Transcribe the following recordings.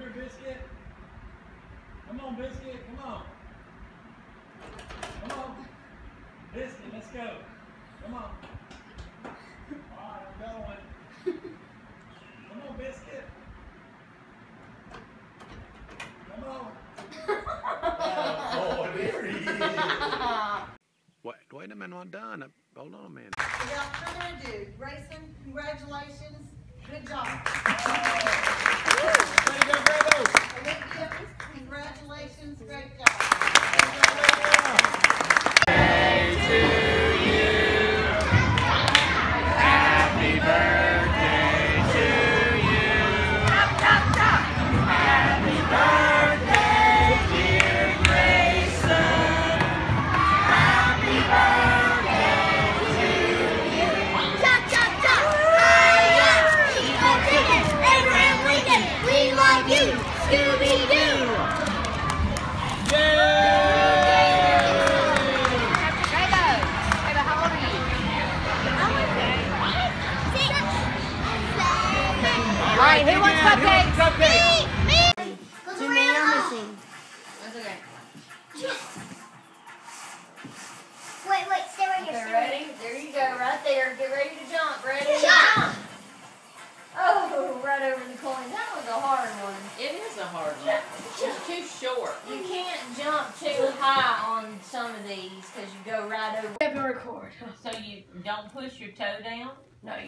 here, Biscuit. Come on, Biscuit. Come on. Come on. Biscuit, let's go. Come on. All right, I'm going. Come on, Biscuit. Come on. Oh, there he is. Wait, wait a minute, I'm done. Hold on a minute. Without further ado, Grayson, congratulations. Good job. Congratulations. Great job.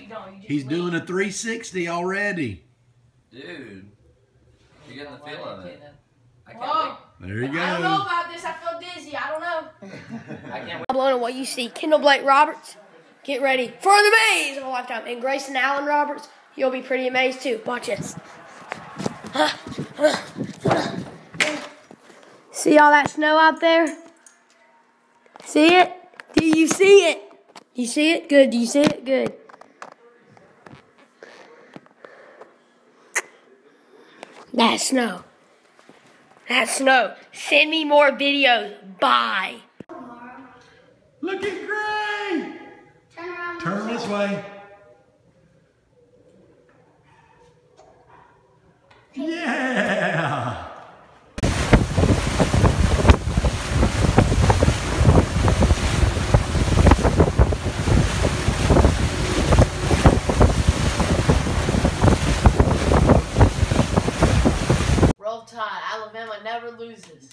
You don't. You He's lean. doing a 360 already. Dude, you're getting the feel of it. I can't Whoa. There you go. I don't know about this. I feel dizzy. I don't know. I can't wait. Blown on what you see. Kendall Blake Roberts, get ready for the maze of a lifetime. And Grayson Allen Roberts, you'll be pretty amazed too. Watch this. See all that snow out there? See it? Do you see it? You see it? Good. Do you see it? Good. That's snow. That snow. Send me more videos. Bye. Look at Gray. Turn around. Turn this way. Yeah. Roll Tide. Never loses.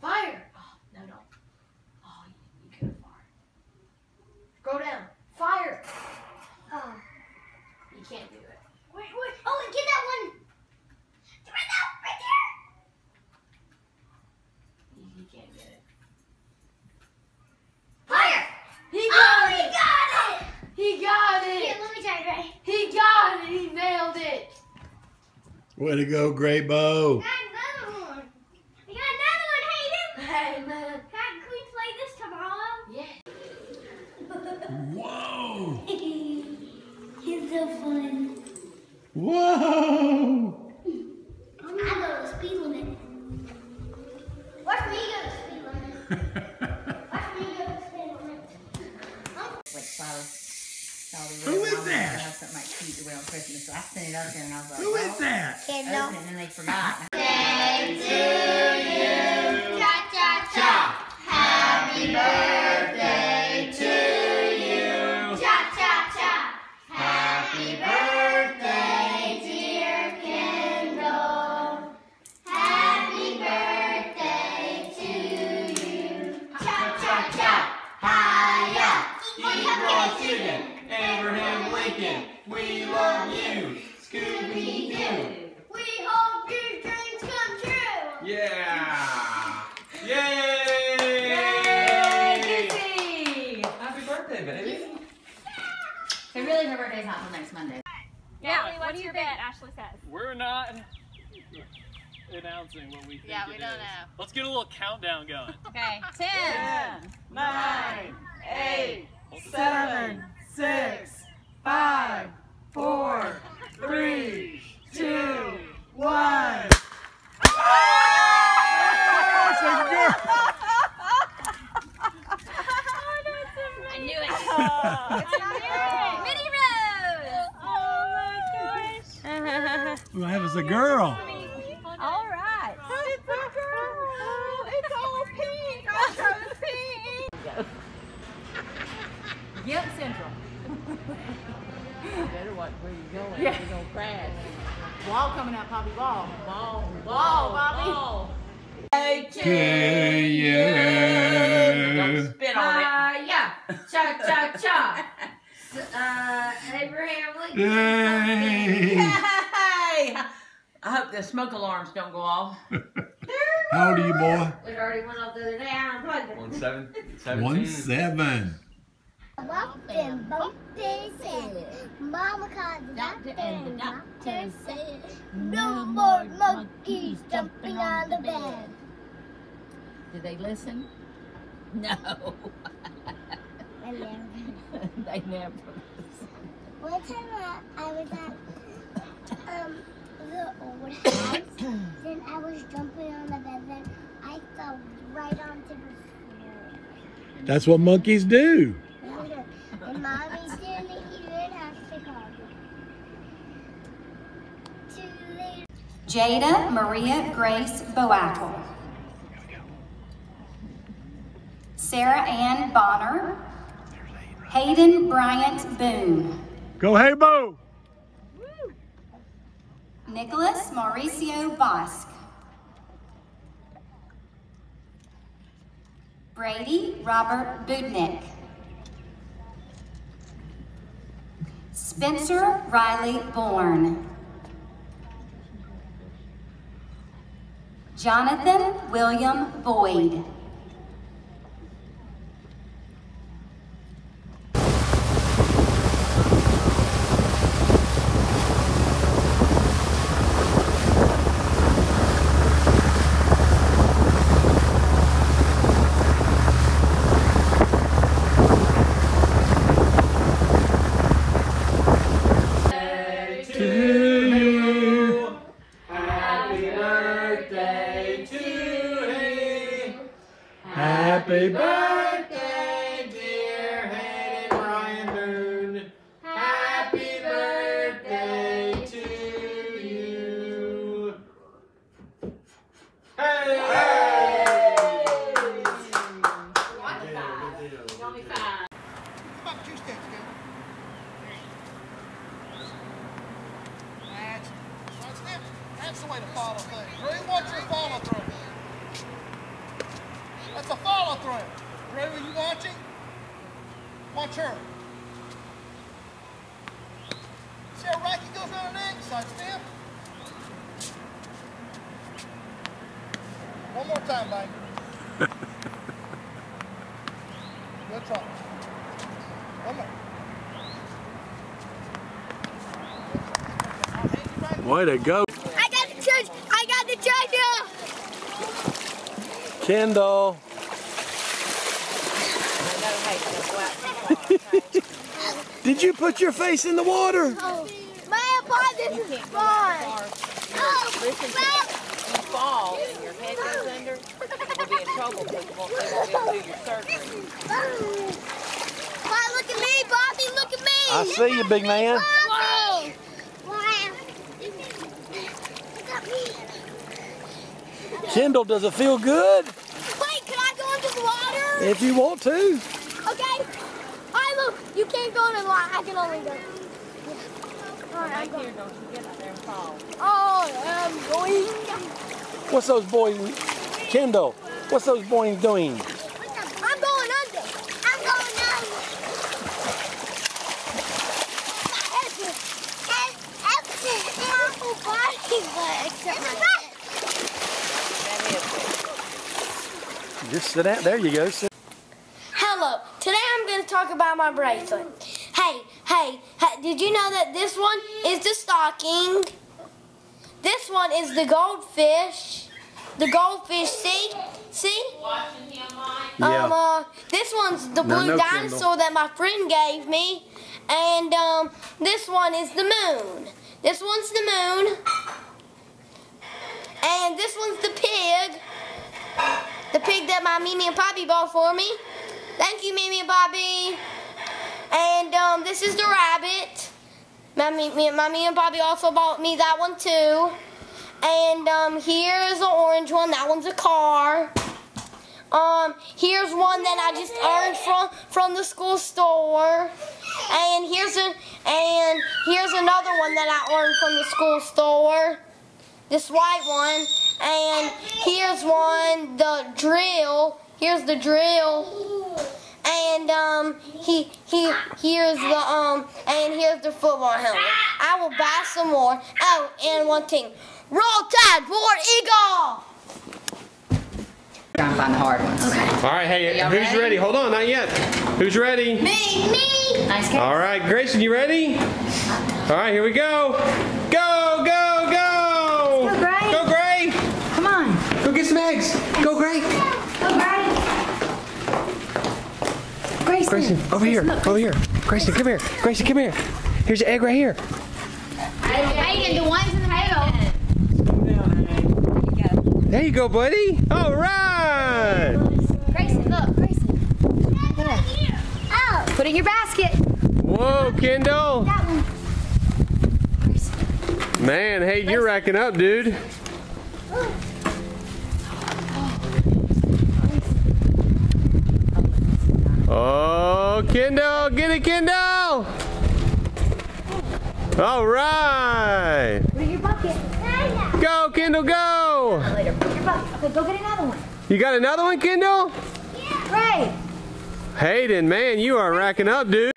Fire! Oh, no, no. Oh, you, you could have fired. Go down. Fire! Oh. You can't do it. Wait, wait. Oh, get that one. Right now, right there. You, you can't get it. Fire! He Oh, got he it! got it! He got Here, it! let me try it, Ray. He got it! He nailed it! Way to go, Gray Bow. Girl. The smoke alarms don't go off. How old are you, boy? We already went up the other day. I unplugged it. One seven, seventeen. One seven. Walked and bumped his. Mama called the doctor and the doctor said, No more monkeys jumping on the bed. Did they listen? No. And then they never. one time I, I was at um, the old house, then I was jumping on the bed, then I fell right onto the floor. That's what monkeys do. And mommy didn't even have to call me. Too late. Jada Maria Grace Boackle. Sarah Ann Bonner. Hayden Bryant Boone. Go, hey, Bo. Nicholas Mauricio Bosk. Brady Robert Budnick. Spencer Riley Bourne. Jonathan William Boyd. Way to follow things. Drew, what's your follow through? That's a follow through. Drew, are you watching? Watch her. See how Rocky goes around her neck? Side. One more time, baby. Good try. One more. Way to go, I got the church. I got the treasure. Kendall. Did you put your face in the water? Oh, my God, this is fun. Oh, Listen you fall and your head goes under, you'll be in trouble because you won't be able to do your surgery. Wow, look at me, Bobby. Look at me. I see you, big man. Whoa. Wow. Look at me. Kendall, does it feel good? Wait, can I go into the water? If you want to. Okay. I look. You can't go in the water. I can only go. All right, I'm going. here, don't you get out there and fall. Oh, I'm going. What's those boys, Kendall? What's those boys doing? I'm going under. I'm going under. Apple body, but except my Just sit out. There you go. Sit. Hello. Today I'm going to talk about my bracelet. Hey, hey, hey, did you know that this one is the stocking? This one is the goldfish. The goldfish, see? See? Watching him, Mike. Yeah. Um, uh, this one's the No, blue no, dinosaur Kendall. that my friend gave me. And um, this one is the moon. This one's the moon. And this one's the pig. The pig that my Mimi and Poppy bought for me. Thank you, Mimi and Bobby. And um, this is the rabbit. Mommy, me, mommy and Bobby also bought me that one too. And um, here's the orange one. That one's a car. Um, here's one that I just earned from from the school store. And here's a and here's another one that I earned from the school store. This white one. And here's one, the drill. Here's the drill. And um, he he here's the um, and here's the football helmet. I will buy some more. Oh, and one thing, roll tide, War Eagle. Try and find the hard ones. Okay. All right, hey, who's ready? ready? Hold on, not yet. Who's ready? Me, me. Nice case. All right, Grayson, you ready? All right, here we go. Go, go, go. Go, Gray. Go, Gray. Come on. Go get some eggs. Go, Gray. Go, Gray. Grayson. Grayson, over here, over here. Grayson, come here. Grayson, come here. Here's your egg right here. Hayden, the ones in the middle. There you go, buddy. All right. Grayson, look, Grayson. Oh, Put it in your basket. Whoa, Kendall. That one. Man, hey, you're racking up, dude. Kendall, get it, Kendall. All right. In your bucket. Go, Kendall, go. Later. Put it in your bucket. Okay, go get another one. You got another one, Kendall? Gray. Hayden, man, you are racking up, dude.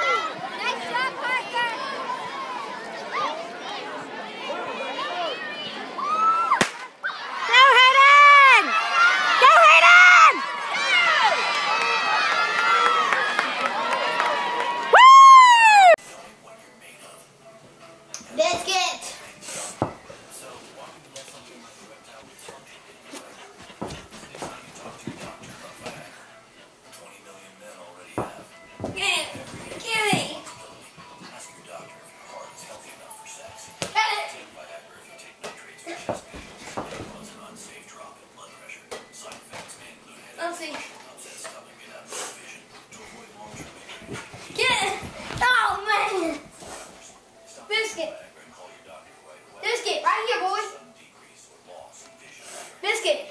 Biscuit. Biscuit, right here, boy. Biscuit.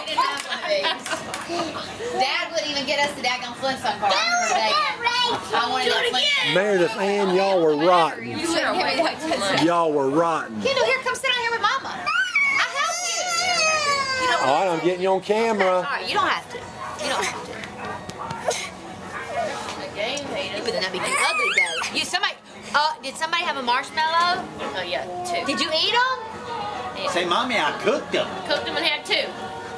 We didn't have one of these. Dad wouldn't even get us the daggone Flintstone car. I. I wanted that Flintstone. Meredith and y'all were rotten. You wouldn't give me that. Y'all were rotten. Kendall, here, come sit down here with Mama. I'll help you. Oh, you don't All right, I'm getting you on camera. right, you don't have to. Did somebody have a marshmallow? Oh yeah, two. Did you eat them? Say, mommy, I cooked them. Cooked them and had two.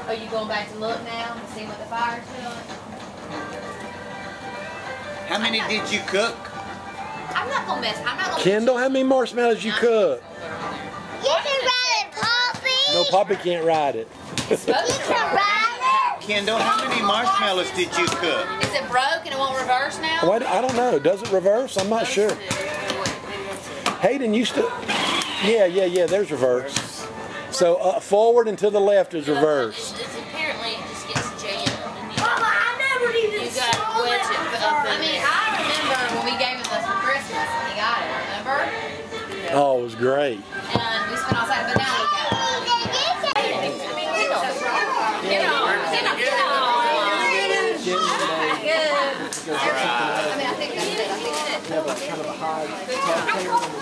Are you going back to look now and see what the fire's doing? How many did you cook? I'm not gonna mess. I'm not gonna. Kendall, how many marshmallows you cook? You can ride it, Poppy. No, Poppy can't ride it. You can ride it. Kendall, how many marshmallows did you cook? Is it broke and it won't reverse now? What? I don't know. Does it reverse? I'm not sure. Hayden used to. Yeah, yeah, yeah. There's reverse. So uh, forward and to the left is reverse. It's, it's apparently it just gets jammed. Mama, I never even You got saw wedge it up. I mean, I remember when we gave him this for Christmas and he got it. Remember? Oh, it was great. And we spent all Saturday, but now we got it. I mean, Kendall. Kendall. Kendall. Good. I mean, I think that's it. I think that's it.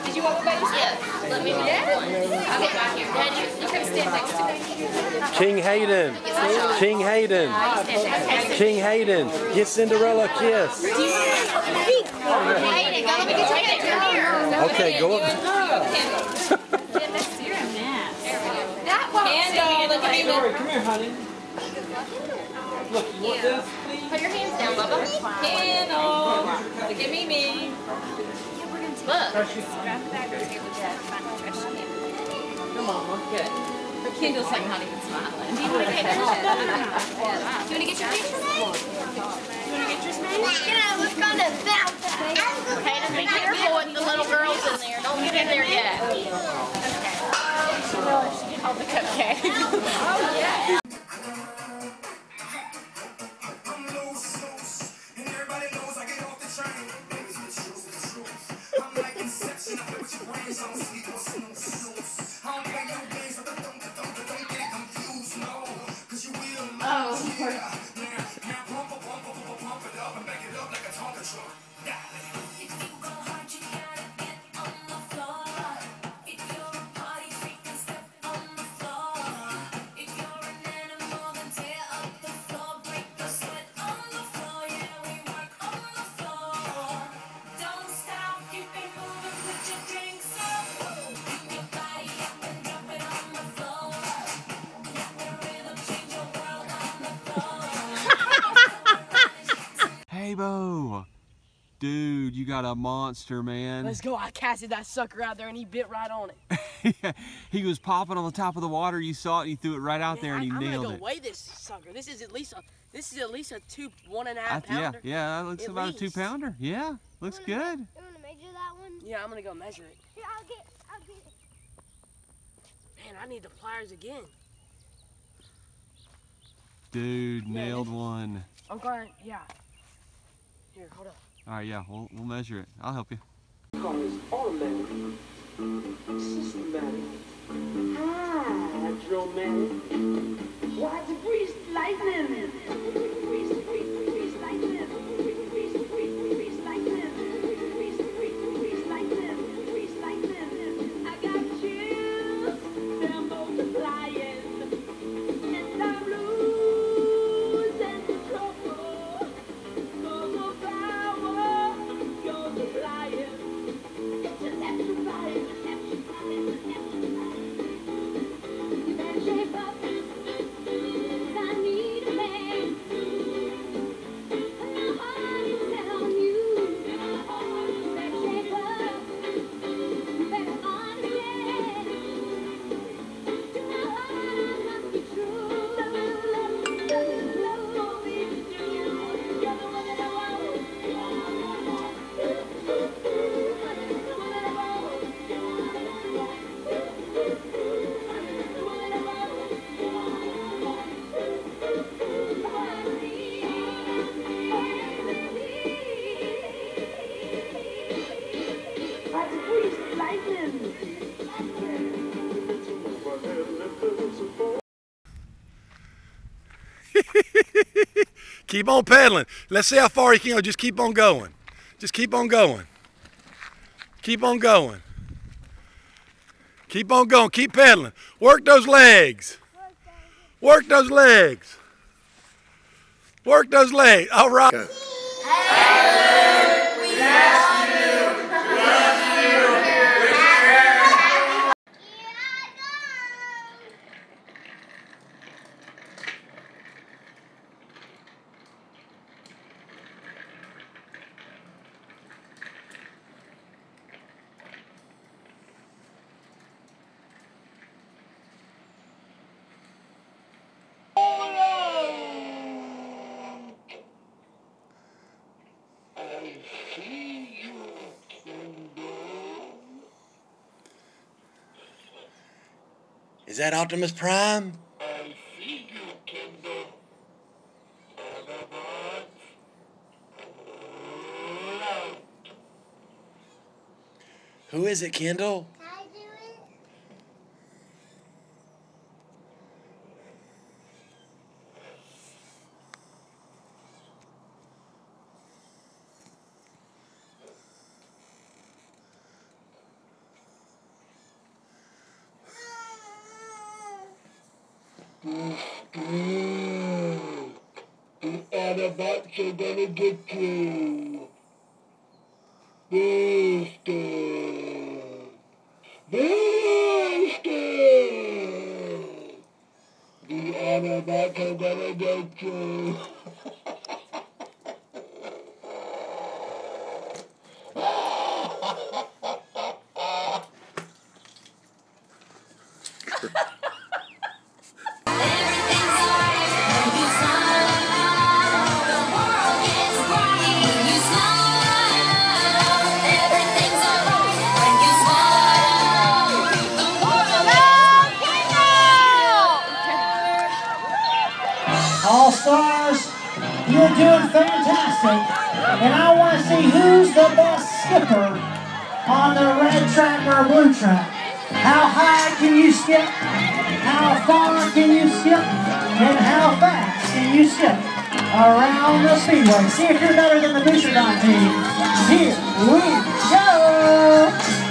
Did you want to baby? Yeah. Let me do that. Okay, back here. Daddy, you can stand next to me. King Hayden. King Hayden. King Hayden. Get Cinderella a kiss. Hayden, go let me get your picture here. Okay, go up. That one. Kendall, look at me. Come here, honey. Look, you want this? please? Put your hands down, Bubba. Kendall. Look at Mimi. Look. Come on, Mom. Good. But Kendall's like not even smiling. Do you want to get your picture? Do you want to get your picture? Do you want to get yours made? You know, we're gonna bounce. Okay, just be careful with the little girls in there. Don't get in there yet. Okay. Oh, the cupcake. oh, yeah. Cabo. Dude, you got a monster, man. Let's go. I casted that sucker out there and he bit right on it. he was popping on the top of the water. You saw it and you threw it right out there and he I, am nailed gonna it. go weigh this sucker. This is at least a this is at least a two one and a I- half yeah, yeah, that looks At about a two pounder. Yeah, looks good. You want to measure that one? Yeah, I'm gonna go measure it. Here, I'll get, I'll get it. Man, I need the pliers again. Dude, Yeah, nailed this- one. I'm going. Yeah. Here, hold up. All right, yeah, we'll, we'll measure it. I'll help you. Keep on pedaling. Let's see how far you can go. Just keep on going. Just keep on going. Keep on going. Keep on going. Keep pedaling. Work those legs. Work those legs. Work those legs. All right. Is that Optimus Prime? I see you, Kendall. Who is it, Kendall? The Autobots are gonna get you. Booster. Booster. The Autobots are gonna get you. Track or blue track. How high can you skip? How far can you skip? And how fast can you skip around the speedway? See if you're better than the Bouchardon team. Here we go!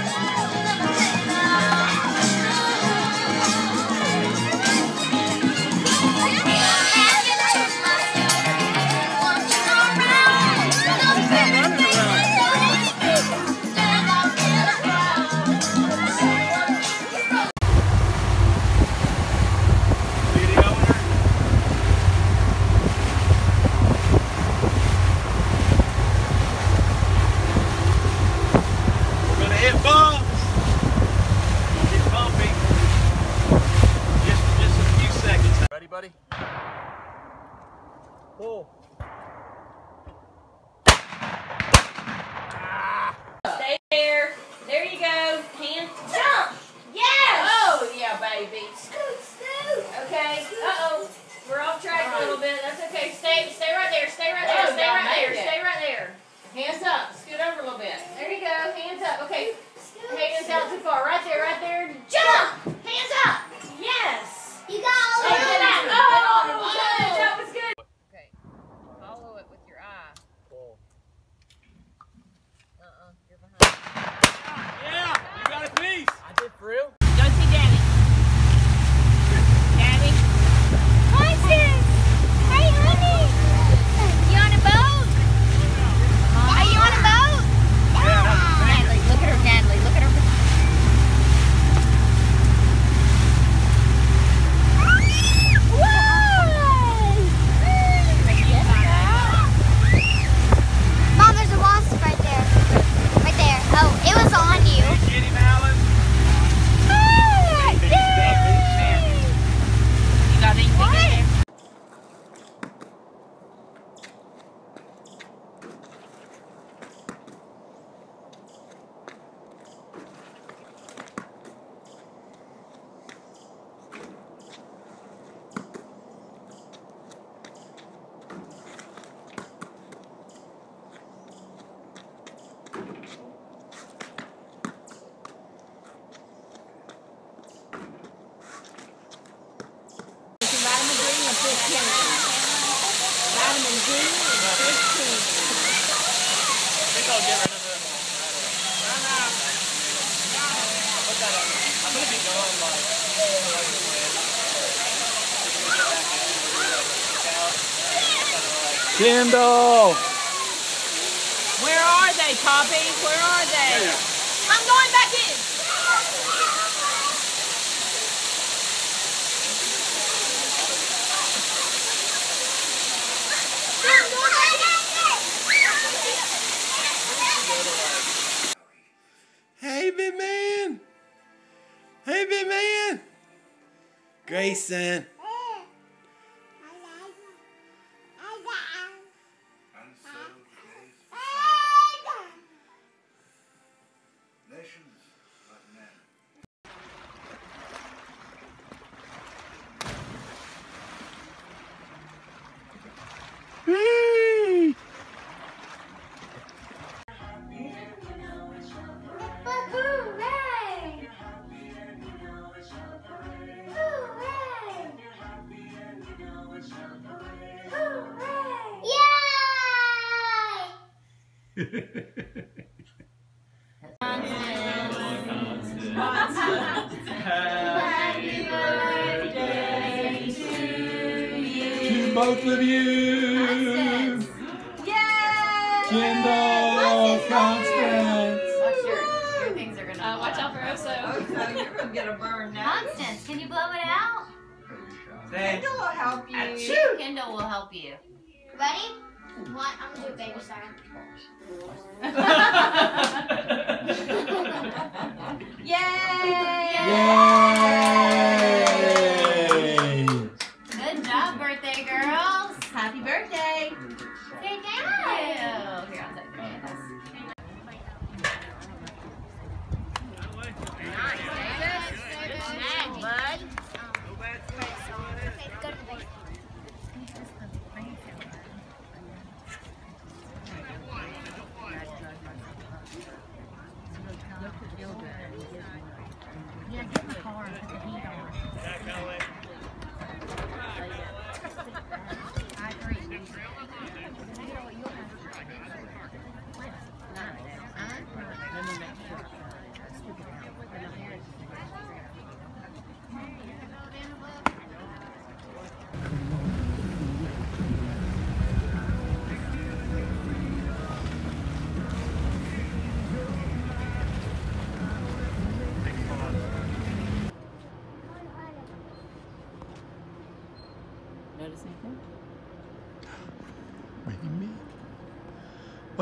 Where are they? Yeah. I'm going back in. Hey, big man. Hey, big man. Grayson. Happy birthday to you. To both of you. Yay! Kendall, Constance. Watch your, your things are gonna. Uh, watch out for Oso. Oso, you're gonna get a burn now. Constance, can you blow it out? Kendall will help you. Achoo. Kendall will help you. Ready? What? I'm gonna do a baby siren. Yay! Yay!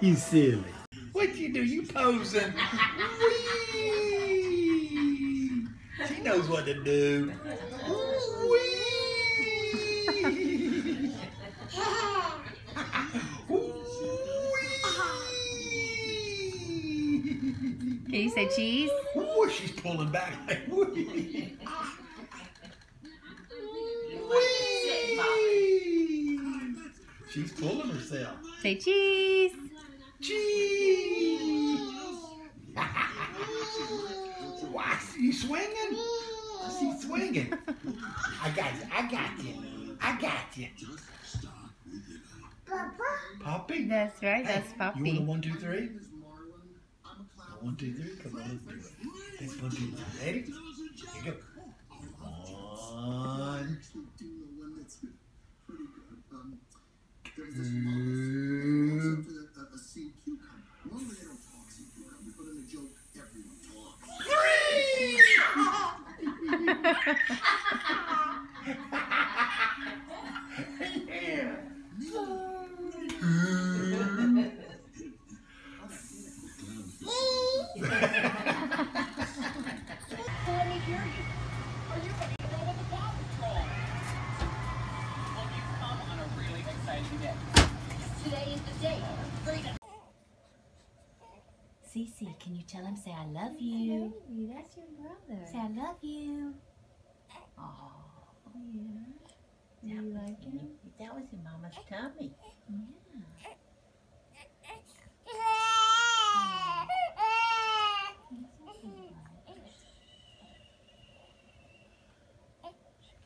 You silly. What you do? You posing? Whee! She knows what to do. Wee. Can you say cheese? Ooh, she's pulling back like whee. She's pulling herself. Say cheese. Cheese. Why? You swinging? She's swinging. I got you. I got you. I got you. Papa? Poppy? That's right. Hey, That's You want a one, two, three? One, two, three. Come on, let's do it. It's one, two, three. Ready? Here you go. One, two, tell him, say I love you? Baby, that's your brother. Say I love you. Oh, yeah. Do you like him? That was in Mama's tummy. Can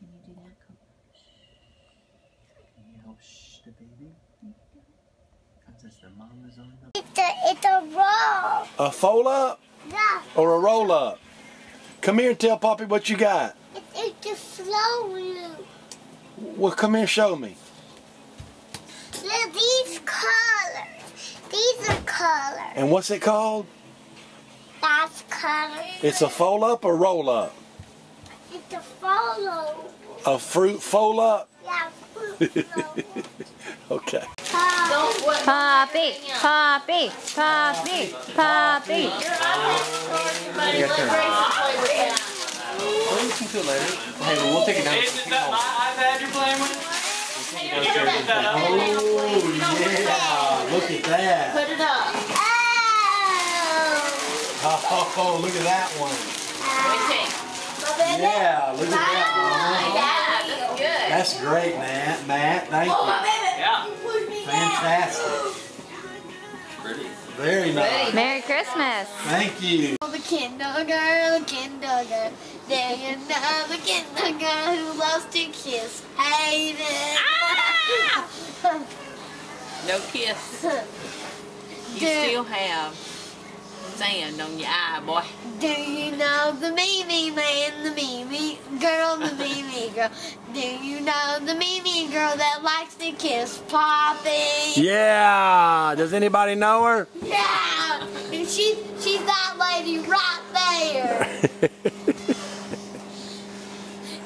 you do that? Can help shh the baby? Constance, the mom is on the. It's a, roll. A fold up Yeah, or a roll up? Come here and tell Poppy what you got. it's, it's a slow loop. Well, come here and show me. Look, these colors. These are colors. And what's it called? That's colors. It's a fold up or roll up? It's a follow. Up. A fruit fold up? Yeah, fruit follow. okay. Poppy, Poppy, Poppy, Poppy. Your iPad card, somebody let Grayson play with that. We'll listen to it later. Hey, well, we'll take it down. Is that my iPad you're playing with? Hey, Can you go put that up? Oh, yeah. Look at that. Put it up. Oh, oh, look at that one. Wait, Yeah, look at that one. Yeah, that's good. That's great, Matt. Matt, thank you. Yeah. Fantastic. Pretty. Very nice. Merry Christmas. Thank you. The Kendall girl, the Kendall girl. There the Kendall who loves to kiss Hayden. Ah! No kiss. You Dude. still have sand on your eye, boy. Do you know the Mimi man, the Mimi girl, the Mimi girl? Do you know the Mimi girl that likes to kiss Poppy? Yeah. Does anybody know her? Yeah, and she's she's that lady right there.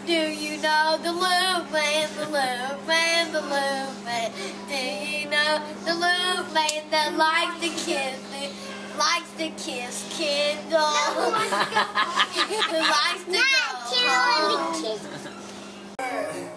Do you know the loop man, the loop man, the loop man? Do you know the loop man that likes to kiss me? Likes to kiss Kendall. Who likes to go home. Let